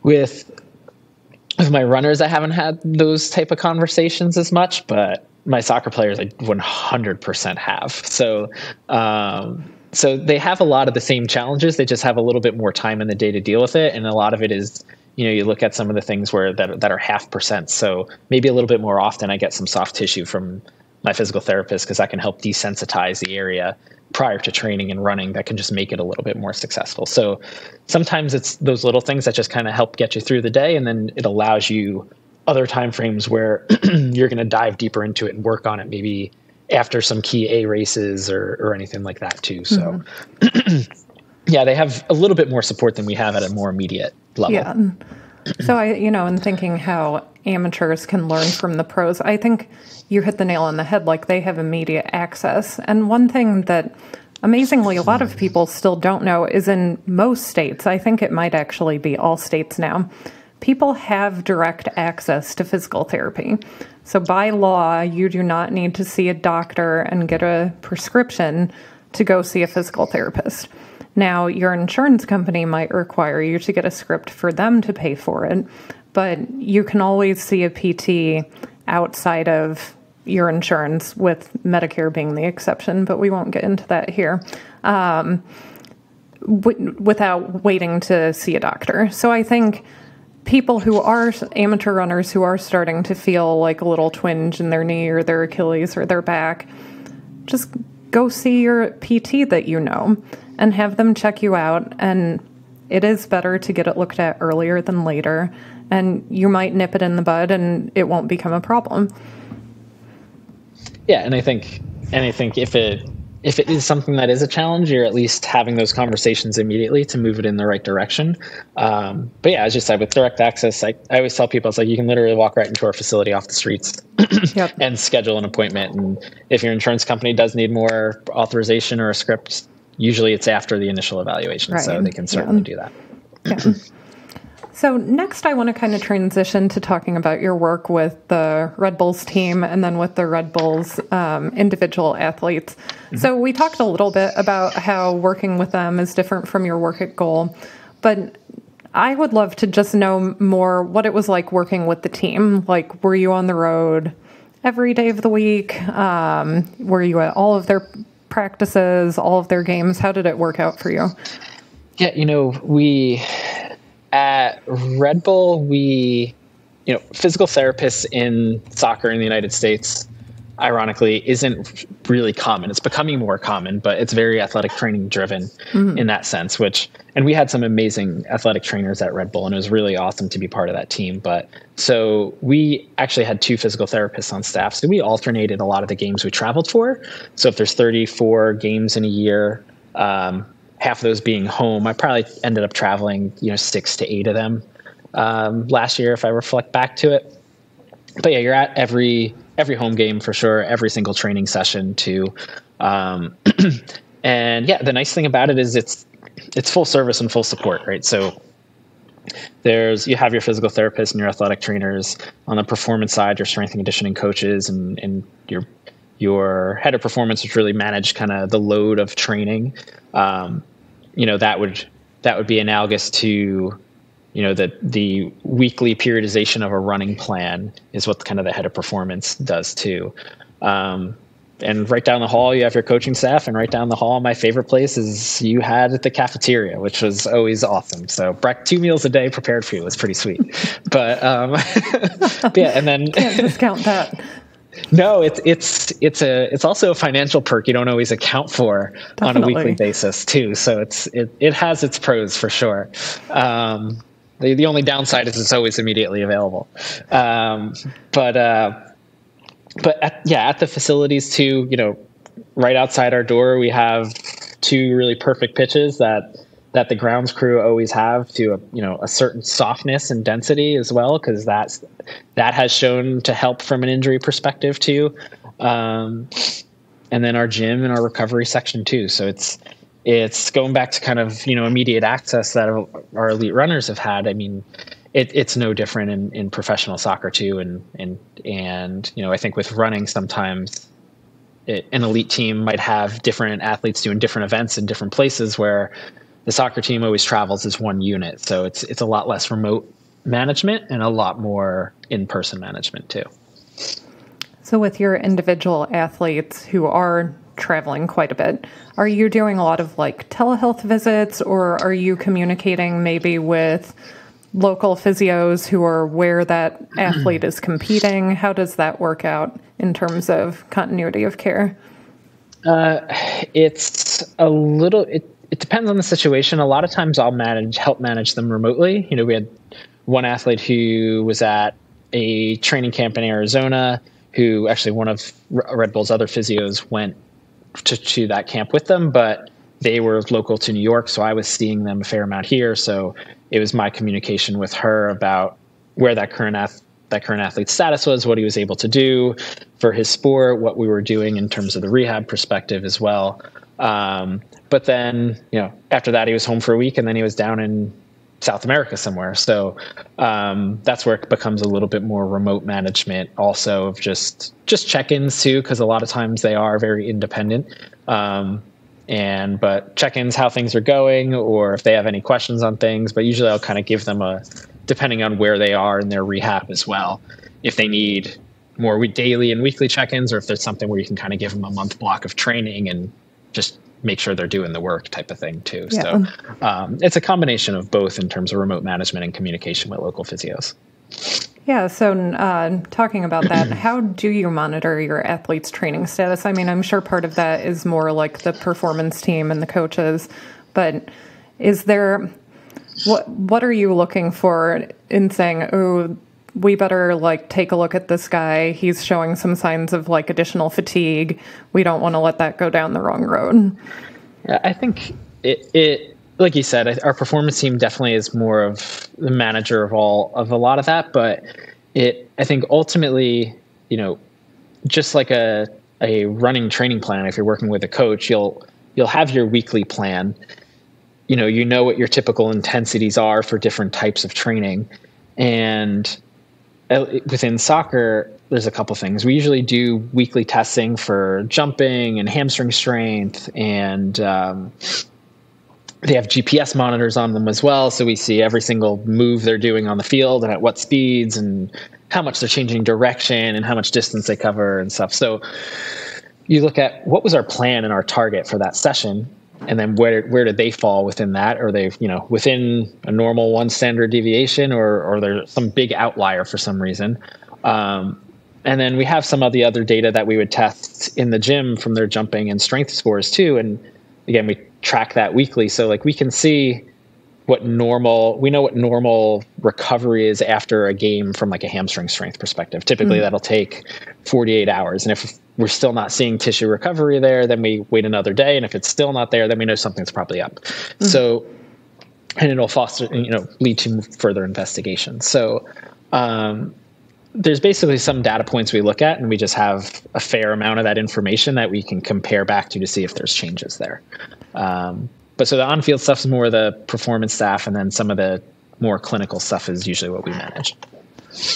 with, with my runners, I haven't had those type of conversations as much, but my soccer players, I 100% have. So, um, so they have a lot of the same challenges. They just have a little bit more time in the day to deal with it, and a lot of it is, you know, you look at some of the things where that that are half percent. So maybe a little bit more often, I get some soft tissue from my physical therapist because that can help desensitize the area prior to training and running that can just make it a little bit more successful. So sometimes it's those little things that just kind of help get you through the day, and then it allows you other time frames where *clears throat* you're going to dive deeper into it and work on it maybe after some key A races or, or anything like that too. So mm-hmm. *clears throat* yeah, they have a little bit more support than we have at a more immediate level. Yeah. So I, you know, in thinking how amateurs can learn from the pros, I think you hit the nail on the head. Like they have immediate access. And one thing that amazingly a lot of people still don't know is in most states, I think it might actually be all states now, people have direct access to physical therapy. So, by law, you do not need to see a doctor and get a prescription to go see a physical therapist. Now, your insurance company might require you to get a script for them to pay for it, but you can always see a PT outside of your insurance, with Medicare being the exception, but we won't get into that here. Um, without waiting to see a doctor. So I think people who are amateur runners who are starting to feel like a little twinge in their knee or their Achilles or their back, just go see your PT that you know and have them check you out. And it is better to get it looked at earlier than later. And you might nip it in the bud and it won't become a problem. Yeah, and I think and I think if it if it is something that is a challenge, you're at least having those conversations immediately to move it in the right direction. Um, but yeah, as you said, with direct access, I, I always tell people it's like you can literally walk right into our facility off the streets *clears throat* yep. and schedule an appointment. And if your insurance company does need more authorization or a script, usually it's after the initial evaluation, right. so they can certainly yeah. do that. Yeah. *clears throat* So, next, I want to kind of transition to talking about your work with the Red Bulls team and then with the Red Bulls um, individual athletes. Mm-hmm. So, we talked a little bit about how working with them is different from your work at Goal, but I would love to just know more what it was like working with the team. Like, were you on the road every day of the week? Um, were you at all of their practices, all of their games? How did it work out for you? Yeah, you know, we at Red Bull, we, you know, physical therapists in soccer in the United States, ironically, isn't really common. It's becoming more common, but it's very athletic training driven mm-hmm. in that sense, which, and we had some amazing athletic trainers at Red Bull, and it was really awesome to be part of that team. But so we actually had two physical therapists on staff. So we alternated a lot of the games we traveled for. So if there's 34 games in a year, um, half of those being home. I probably ended up traveling, you know, six to eight of them um, last year if I reflect back to it. But yeah, you're at every every home game for sure, every single training session too. Um, *clears throat* and yeah, the nice thing about it is it's it's full service and full support, right? So there's you have your physical therapist and your athletic trainers on the performance side, your strength and conditioning coaches, and and your your head of performance, which really manage kind of the load of training. Um, you know that would that would be analogous to you know the the weekly periodization of a running plan is what kind of the head of performance does too. Um, and right down the hall you have your coaching staff and right down the hall my favorite place is you had at the cafeteria which was always awesome so two meals a day prepared for you was pretty sweet *laughs* but um *laughs* but yeah and then can't discount that *laughs* no, it's it's it's a it's also a financial perk you don't always account for Definitely. on a weekly basis too. So it's it it has its pros for sure. Um, the the only downside is it's always immediately available. Um, but uh, but at, yeah, at the facilities too, you know, right outside our door we have two really perfect pitches that that the grounds crew always have to a you know a certain softness and density as well because that's that has shown to help from an injury perspective too um, and then our gym and our recovery section too so it's it's going back to kind of you know immediate access that our elite runners have had. I mean it, it's no different in, in professional soccer too. And and and you know i think with running sometimes it, an elite team might have different athletes doing different events in different places where the soccer team always travels as one unit, so it's it's a lot less remote management and a lot more in-person management too. So with your individual athletes who are traveling quite a bit, are you doing a lot of like telehealth visits or are you communicating maybe with local physios who are where that *clears throat* athlete is competing? How does that work out in terms of continuity of care? Uh, it's a little. It, it depends on the situation. A lot of times I'll manage, help manage them remotely. You know, we had one athlete who was at a training camp in Arizona who actually one of Red Bull's other physios went to, to that camp with them, but they were local to New York. So I was seeing them a fair amount here. So it was my communication with her about where that current ath- that current athlete's status was, what he was able to do for his sport, what we were doing in terms of the rehab perspective as well. Um, but then, you know, after that, he was home for a week, and then he was down in South America somewhere. So um, that's where it becomes a little bit more remote management, also of just just check-ins too, because a lot of times they are very independent. Um, and but check-ins, how things are going, or if they have any questions on things. But usually, I'll kind of give them a, depending on where they are in their rehab as well, if they need more daily and weekly check-ins, or if there's something where you can kind of give them a month block of training and just make sure they're doing the work type of thing too. Yeah. So um, it's a combination of both in terms of remote management and communication with local physios. Yeah, so uh, talking about that, *clears throat* how do you monitor your athletes' training status? I mean, I'm sure part of that is more like the performance team and the coaches, but is there what what are you looking for in saying, oh, we better like take a look at this guy. He's showing some signs of like additional fatigue. We don't want to let that go down the wrong road. Yeah, I think it, it like you said, our performance team definitely is more of the manager of all of a lot of that, but it I think ultimately, you know, just like a a running training plan, if you're working with a coach, you'll you'll have your weekly plan. You know, you know what your typical intensities are for different types of training. And within soccer, there's a couple things. We usually do weekly testing for jumping and hamstring strength, and um, they have GPS monitors on them as well. So we see every single move they're doing on the field and at what speeds and how much they're changing direction and how much distance they cover and stuff. So you look at what was our plan and our target for that session and then where where did they fall within that? Are they you know within a normal one standard deviation, or or there's some big outlier for some reason? Um, and then we have some of the other data that we would test in the gym from their jumping and strength scores too. And again, we track that weekly, so like we can see what normal we know what normal recovery is after a game from like a hamstring strength perspective typically mm-hmm. that'll take 48 hours and if we're still not seeing tissue recovery there then we wait another day and if it's still not there then we know something's probably up mm-hmm. so and it'll foster you know lead to further investigation so um, there's basically some data points we look at and we just have a fair amount of that information that we can compare back to to see if there's changes there um, but so the on-field stuff is more the performance staff, and then some of the more clinical stuff is usually what we manage.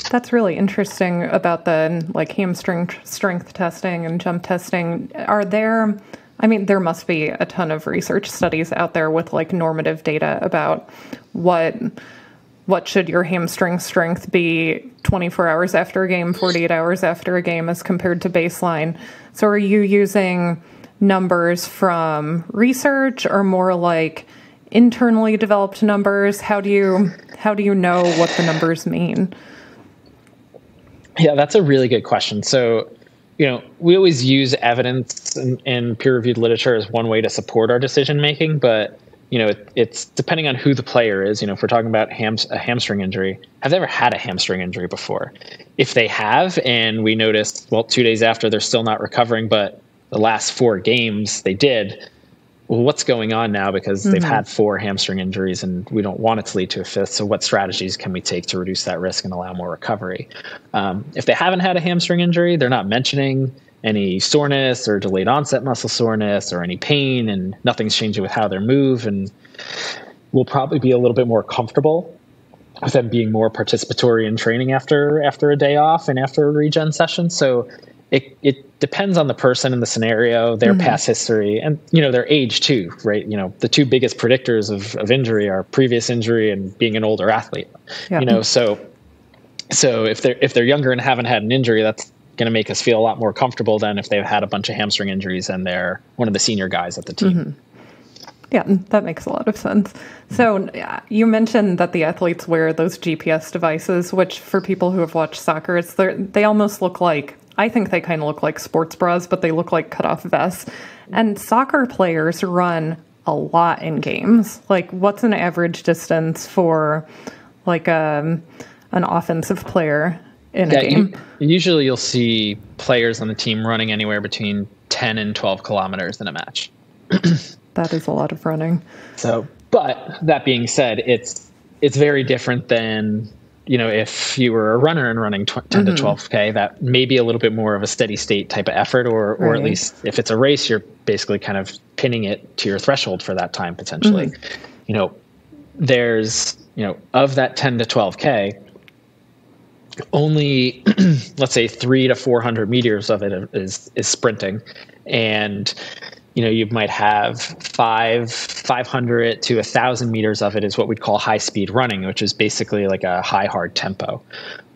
That's really interesting about the like hamstring strength testing and jump testing. Are there I mean there must be a ton of research studies out there with like normative data about what what should your hamstring strength be 24 hours after a game, 48 hours after a game as compared to baseline. So are you using numbers from research or more like internally developed numbers? How do you how do you know what the numbers mean? Yeah, that's a really good question. So, you know, we always use evidence and, peer-reviewed literature as one way to support our decision making, but you know, it, it's depending on who the player is. You know, if we're talking about hams, a hamstring injury, have they ever had a hamstring injury before? If they have, and we notice, well, two days after they're still not recovering, but the last four games they did, well, what's going on now because mm-hmm. they've had four hamstring injuries and we don't want it to lead to a fifth. So, what strategies can we take to reduce that risk and allow more recovery? Um, if they haven't had a hamstring injury, they're not mentioning any soreness or delayed onset muscle soreness or any pain, and nothing's changing with how they move. And we'll probably be a little bit more comfortable with them being more participatory in training after after a day off and after a regen session. So it it depends on the person and the scenario, their mm-hmm. past history, and you know their age too, right? You know the two biggest predictors of, of injury are previous injury and being an older athlete. Yeah. You know, so so if they're if they're younger and haven't had an injury, that's going to make us feel a lot more comfortable than if they've had a bunch of hamstring injuries and they're one of the senior guys at the team. Mm-hmm. Yeah, that makes a lot of sense. So, you mentioned that the athletes wear those GPS devices, which for people who have watched soccer, it's they almost look like I think they kind of look like sports bras, but they look like cutoff vests. And soccer players run a lot in games. Like, what's an average distance for like a, um, an offensive player in yeah, a game? You, usually, you'll see players on the team running anywhere between 10 and 12 kilometers in a match. *clears throat* that is a lot of running. So, but that being said, it's it's very different than you know, if you were a runner and running tw- 10 mm-hmm. to 12K, that may be a little bit more of a steady state type of effort, or, or at least if it's a race, you're basically kind of pinning it to your threshold for that time potentially. Mm-hmm. You know, there's, you know, of that 10 to 12K, only *clears throat* let's say three to 400 meters of it is, is sprinting. And you know, you might have five, 500 to a thousand meters of it is what we'd call high speed running, which is basically like a high hard tempo.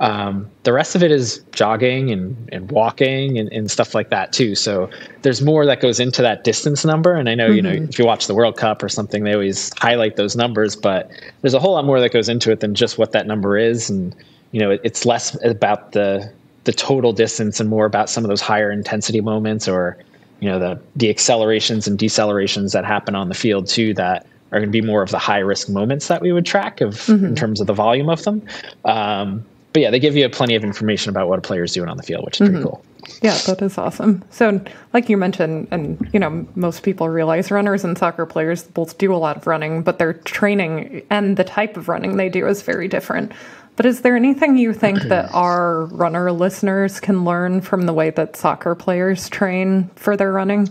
Um, the rest of it is jogging and, and walking and, and stuff like that too. So there's more that goes into that distance number. And I know, mm-hmm. you know, mm-hmm. if you watch the World Cup or something, they always highlight those numbers, but there's a whole lot more that goes into it than just what that number is. And, you know, it, it's less about the, the total distance and more about some of those higher intensity moments or, you know the the accelerations and decelerations that happen on the field too that are going to be more of the high risk moments that we would track of mm-hmm. in terms of the volume of them. Um, but yeah, they give you plenty of information about what a player is doing on the field, which is mm-hmm. pretty cool. Yeah, that is awesome. So, like you mentioned, and you know, most people realize runners and soccer players both do a lot of running, but their training and the type of running they do is very different. But is there anything you think that *clears throat* our runner listeners can learn from the way that soccer players train for their running?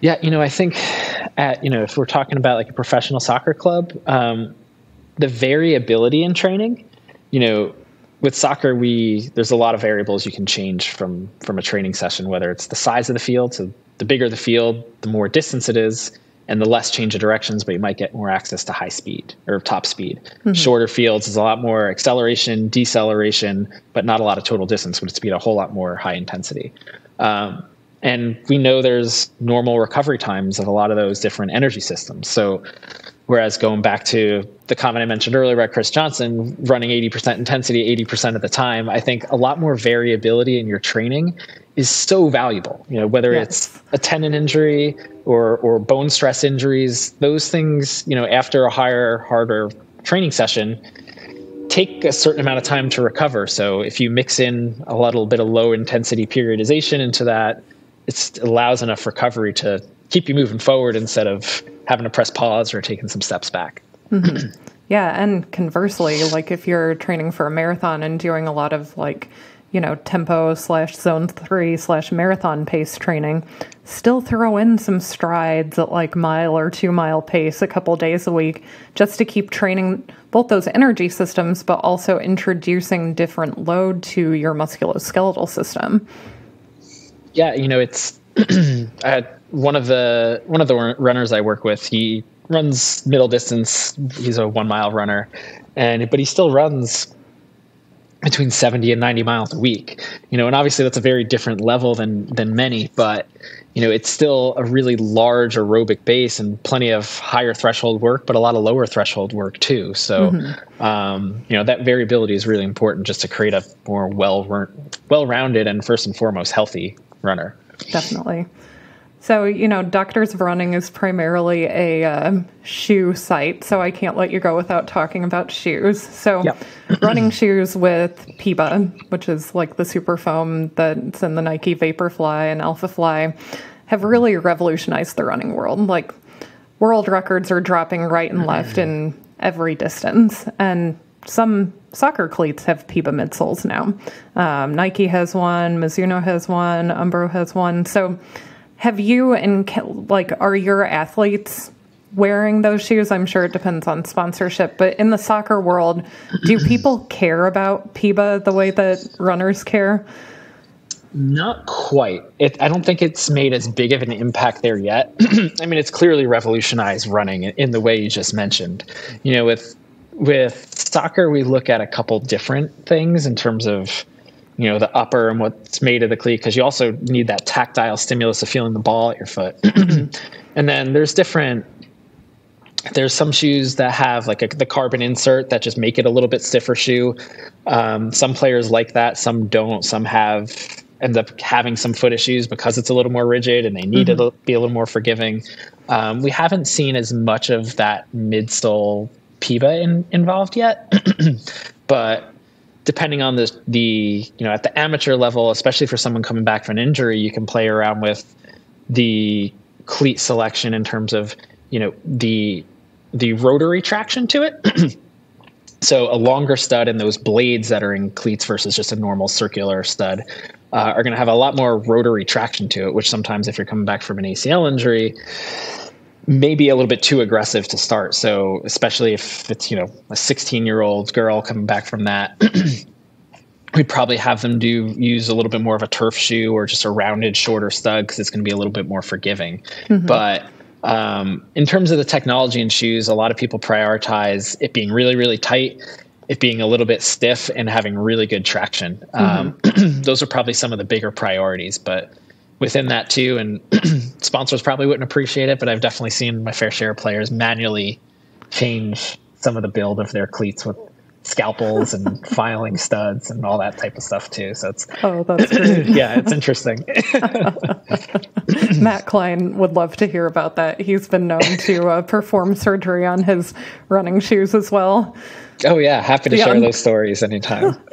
Yeah, you know, I think at, you know, if we're talking about like a professional soccer club, um, the variability in training, you know, with soccer, we there's a lot of variables you can change from from a training session, whether it's the size of the field. So the bigger the field, the more distance it is, and the less change of directions, but you might get more access to high speed or top speed. Mm-hmm. Shorter fields is a lot more acceleration, deceleration, but not a lot of total distance, which speed a whole lot more high intensity. Um, and we know there's normal recovery times of a lot of those different energy systems. So, whereas going back to the comment I mentioned earlier about Chris Johnson running 80% intensity 80% of the time, I think a lot more variability in your training is so valuable. You know, whether yes. it's a tendon injury or or bone stress injuries, those things, you know, after a higher, harder training session, take a certain amount of time to recover. So if you mix in a little bit of low intensity periodization into that, it allows enough recovery to keep you moving forward instead of having to press pause or taking some steps back. Mm-hmm. *clears throat* Yeah, and conversely, like if you're training for a marathon and doing a lot of like you know, tempo slash zone three slash marathon pace training, still throw in some strides at like mile or two mile pace a couple days a week just to keep training both those energy systems, but also introducing different load to your musculoskeletal system. Yeah, you know, it's *clears throat* one of the one of the runners I work with. He runs middle distance. He's a one mile runner, and but he still runs between 70 and 90 miles a week you know and obviously that's a very different level than than many but you know it's still a really large aerobic base and plenty of higher threshold work but a lot of lower threshold work too. So mm-hmm. um, you know that variability is really important just to create a more well well rounded and first and foremost healthy runner. Definitely so, you know, Doctors of Running is primarily a uh, shoe site, so I can't let you go without talking about shoes. So, yep. *clears throat* running shoes with PEBA, which is like the super foam that's in the Nike Vaporfly and Alphafly, have really revolutionized the running world. Like, world records are dropping right and left in every distance. And some soccer cleats have PEBA midsoles now. Um, Nike has one, Mizuno has one, Umbro has one. So, have you and like are your athletes wearing those shoes? I'm sure it depends on sponsorship, but in the soccer world, do *clears throat* people care about PEBA the way that runners care? Not quite. It, I don't think it's made as big of an impact there yet. *clears throat* I mean, it's clearly revolutionized running in the way you just mentioned. You know, with with soccer, we look at a couple different things in terms of you know the upper and what's made of the cleat because you also need that tactile stimulus of feeling the ball at your foot. *clears throat* And then there's different there's some shoes that have like a, the carbon insert that just make it a little bit stiffer shoe. Um, some players like that some don't. Some have end up having some foot issues because it's a little more rigid and they need mm-hmm. to be a little more forgiving. Um, we haven't seen as much of that midsole PEBA in, involved yet. *clears throat* But depending on the the you know at the amateur level, especially for someone coming back from an injury, you can play around with the cleat selection in terms of you know the the rotary traction to it. *clears throat* so a longer stud and those blades that are in cleats versus just a normal circular stud uh, are going to have a lot more rotary traction to it. Which sometimes, if you're coming back from an ACL injury, maybe a little bit too aggressive to start. So especially if it's you know a 16 year old girl coming back from that, *clears throat* we'd probably have them do use a little bit more of a turf shoe or just a rounded, shorter stud because it's going to be a little bit more forgiving. Mm-hmm. But um, in terms of the technology in shoes, a lot of people prioritize it being really, really tight, it being a little bit stiff, and having really good traction. Mm-hmm. Um, *clears throat* those are probably some of the bigger priorities. But within that too, and *clears throat* sponsors probably wouldn't appreciate it, but I've definitely seen my fair share of players manually change some of the build of their cleats with scalpels and *laughs* filing studs and all that type of stuff too. So it's oh, that's *clears throat* yeah, it's interesting. *laughs* *laughs* Matt Klein would love to hear about that. He's been known to uh, perform surgery on his running shoes as well. Oh yeah, happy to yeah. share those stories anytime. *laughs*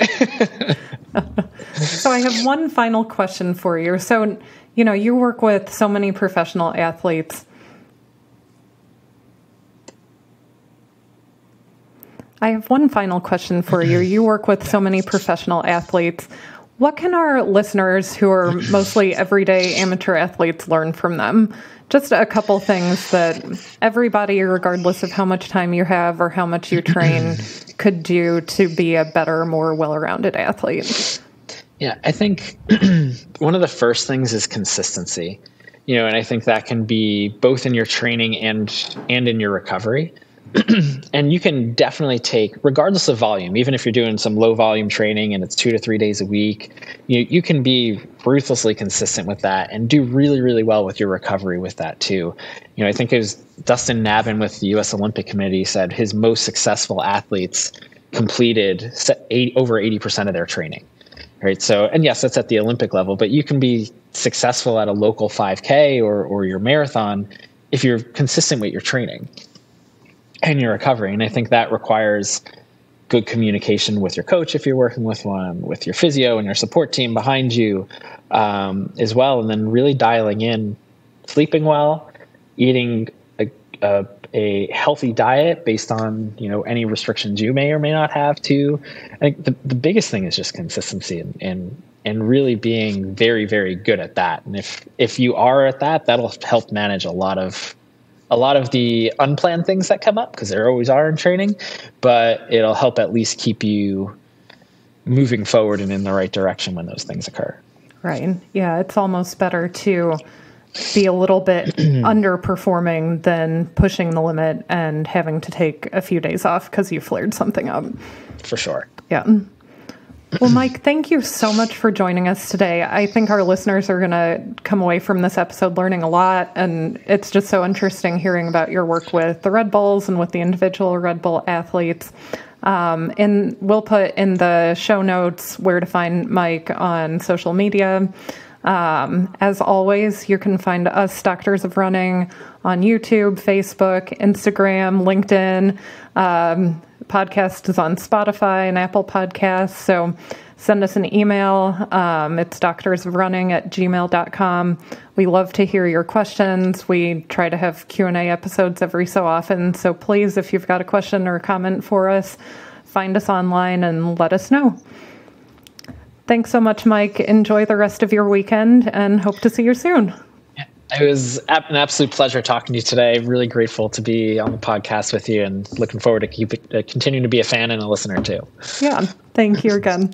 so I have one final question for you. So you know, you work with so many professional athletes I have one final question for you. You work with so many professional athletes. What can our listeners, who are mostly *laughs* everyday amateur athletes, learn from them? Just a couple things that everybody, regardless of how much time you have or how much you train, *clears throat* could do to be a better, more well rounded athlete. Yeah, I think *clears throat* one of the first things is consistency. You know, and I think that can be both in your training and and in your recovery. *clears throat* and you can definitely take, regardless of volume, even if you're doing some low volume training and it's two to three days a week, you, you can be ruthlessly consistent with that and do really, really well with your recovery with that too. You know, I think it was Dustin Nabhan with the U.S. Olympic Committee said his most successful athletes completed eight, over 80% of their training. Right. So, and yes, that's at the Olympic level, but you can be successful at a local 5K or, or your marathon if you're consistent with your training and your recovery. And I think that requires good communication with your coach if you're working with one, with your physio and your support team behind you um, as well. And then really dialing in, sleeping well, eating a, a, a, healthy diet based on you know any restrictions you may or may not have. To I think the, the biggest thing is just consistency and, and and really being very very good at that. And if if you are at that, that'll help manage a lot of a lot of the unplanned things that come up because there always are in training, but it'll help at least keep you moving forward and in the right direction when those things occur. Right. Yeah, it's almost better to be a little bit *clears throat* underperforming than pushing the limit and having to take a few days off because you flared something up. For sure. Yeah. Well, Mike, thank you so much for joining us today. I think our listeners are going to come away from this episode learning a lot. And it's just so interesting hearing about your work with the Red Bulls and with the individual Red Bull athletes. Um, and we'll put in the show notes where to find Mike on social media. Um, as always, you can find us, Doctors of Running, on YouTube, Facebook, Instagram, LinkedIn. Um, podcast is on Spotify and Apple Podcasts. So send us an email. Um, it's doctorsofrunning at gmail.com. We love to hear your questions. We try to have Q&A episodes every so often. So please, if you've got a question or a comment for us, find us online and let us know. Thanks so much, Mike. Enjoy the rest of your weekend and hope to see you soon. It was an absolute pleasure talking to you today. Really grateful to be on the podcast with you and looking forward to keep uh, continuing to be a fan and a listener too. Yeah. Thank you again.